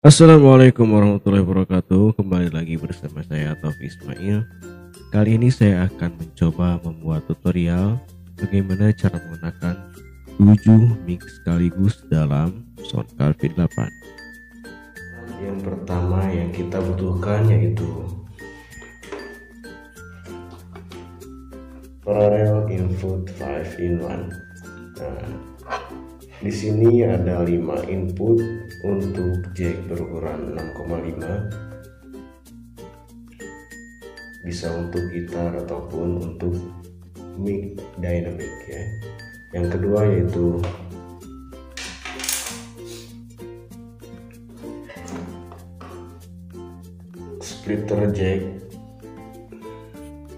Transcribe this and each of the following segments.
Assalamualaikum warahmatullahi wabarakatuh. Kembali lagi bersama saya Taufik Ismail. Kali ini saya akan mencoba membuat tutorial Bagaimana cara menggunakan 7 mix sekaligus dalam Soundcard V8 Yang pertama yang kita butuhkan yaitu Parallel input 5 in 1 Nah, di sini ada 5 input untuk jack berukuran 6,5 bisa untuk gitar ataupun untuk mic dynamic ya. Yang kedua yaitu splitter jack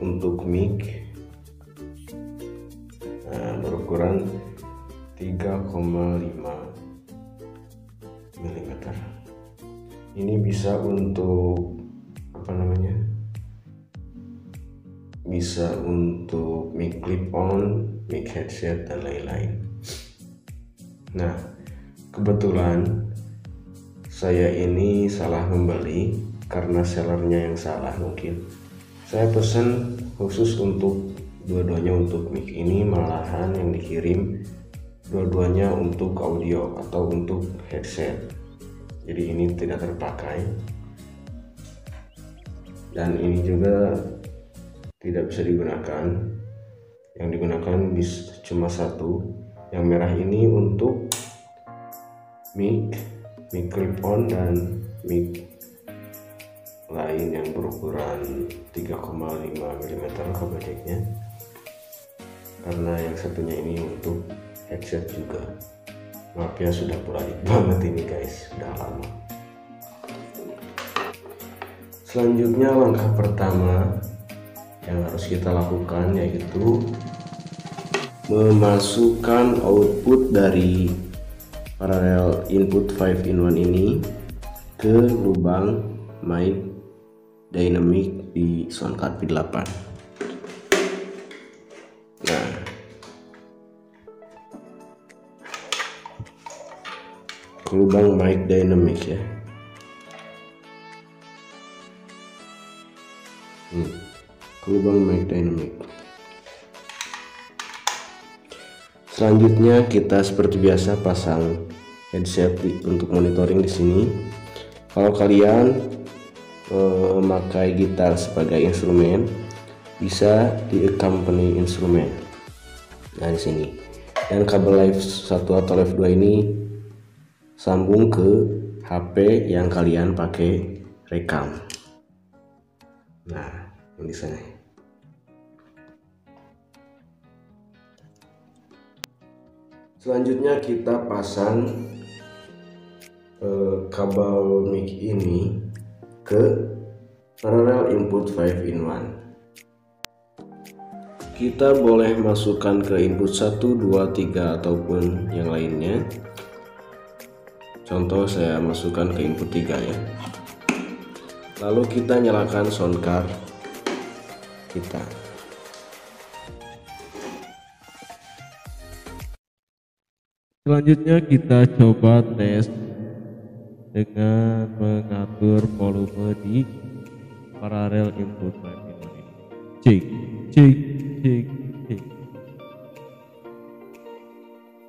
untuk mic. Nah, berukuran 3,5 ini bisa untuk apa namanya? Bisa untuk mic clip on mic headset dan lain-lain. Nah kebetulan saya ini salah membeli karena sellernya yang salah mungkin. Saya pesan khusus untuk dua-duanya untuk mic ini malahan yang dikirim dua-duanya untuk audio atau untuk headset jadi ini tidak terpakai. Dan ini juga tidak bisa digunakan. Yang digunakan bis cuma satu. Yang merah ini untuk mic mic clip on dan mic lain yang berukuran 3,5 mm kabelnya karena yang satunya ini untuk headset juga maaf ya sudah polarik banget ini guys. Sudah lama. Selanjutnya langkah pertama yang harus kita lakukan yaitu memasukkan output dari parallel input 5 in 1 ini ke lubang mic dynamic di soundcard V8 lubang mic dynamic ya. Hmm, lubang mic dynamic. Selanjutnya kita seperti biasa pasang headset untuk monitoring di sini. Kalau kalian memakai gitar sebagai instrumen bisa di accompany instrumen. Nah di sini. Dan kabel live 1 atau live 2 ini sambung ke HP yang kalian pakai rekam. Nah yang di sana. Selanjutnya kita pasang eh, kabel mic ini ke parallel input 5 in 1 kita boleh masukkan ke input 1 2 3 ataupun yang lainnya contoh saya masukkan ke input 3 ya. Lalu kita nyalakan sound card kita. Selanjutnya kita coba tes dengan mengatur volume di parallel input ini. Cek cek cek cek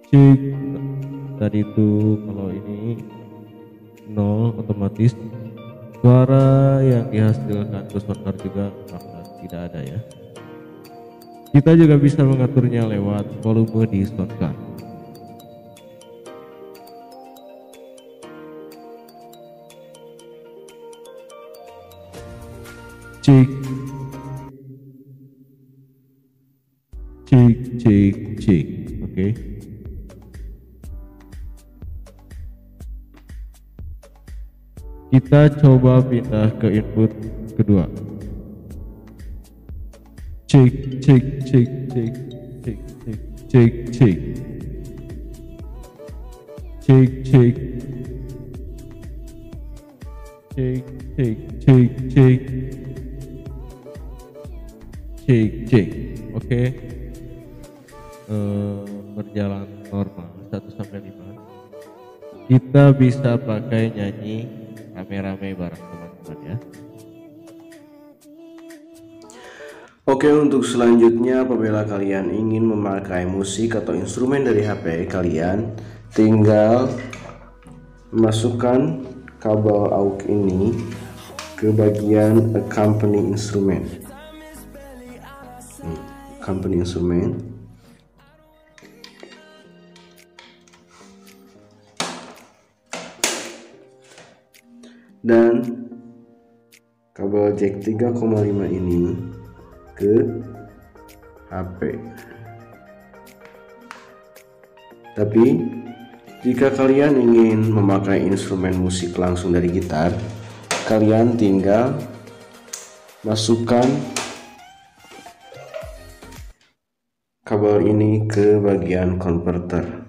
cek tadi itu kalau ini nol otomatis suara yang dihasilkan sonar juga akan tidak ada ya. Kita juga bisa mengaturnya lewat volume di cek cek kita coba pindah ke input kedua. Cek cek cek cek cek cek cek cek cek cek cek cek cek cek cek cek oke. Berjalan normal 1 sampai 5 kita bisa pakai nyanyi rame-rame bareng teman-teman ya. Oke untuk selanjutnya apabila kalian ingin memakai musik atau instrumen dari HP kalian tinggal masukkan kabel AUX ini ke bagian accompany instrument accompany instrument dan kabel jack 3,5 ini ke HP tapi jika kalian ingin memakai instrumen musik langsung dari gitar kalian tinggal masukkan kabel ini ke bagian converter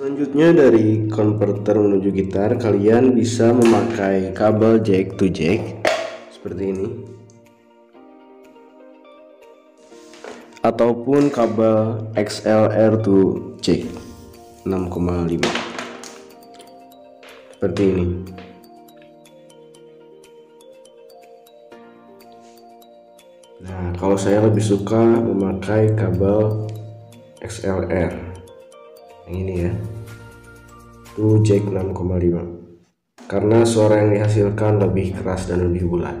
selanjutnya dari converter menuju gitar kalian bisa memakai kabel jack to jack seperti ini. Ataupun kabel XLR to jack 6,5 seperti ini. Nah kalau saya lebih suka memakai kabel XLR yang ini ya. To jack 6,5 karena suara yang dihasilkan lebih keras dan lebih bulat.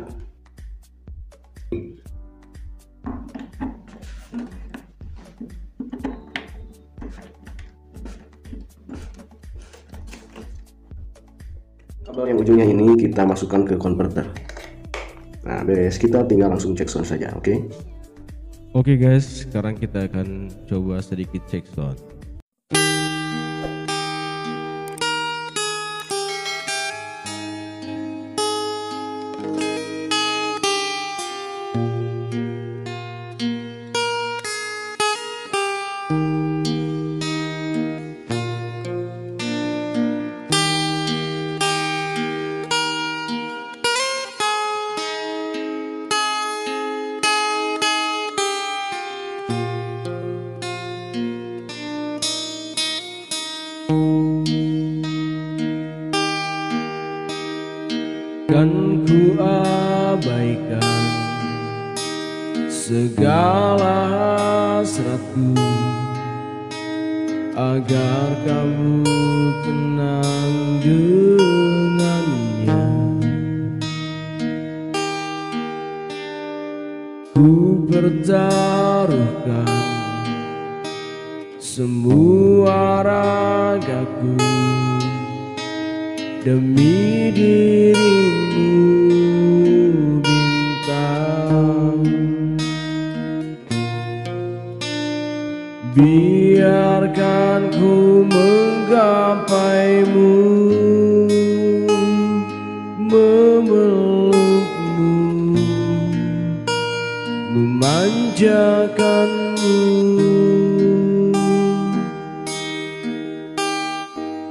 Kabel yang ujungnya ini kita masukkan ke converter nah beres. Kita tinggal langsung cek sound saja oke? Okay? Oke guys, sekarang kita akan coba sedikit cek sound. Kan ku abaikan segala hasratku agar kamu tenang dengannya. Ku pertaruhkan semua ragaku demi dirimu biarkan ku menggapaimu memelukmu memanjakanmu.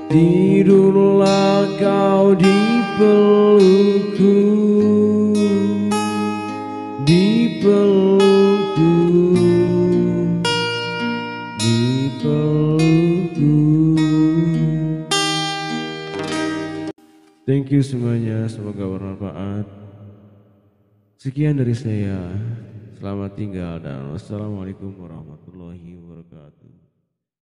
Tidurlah kau di pelukku Di pelukku Thank you semuanya, semoga bermanfaat. Sekian dari saya. Selamat tinggal dan wassalamualaikum warahmatullahi wabarakatuh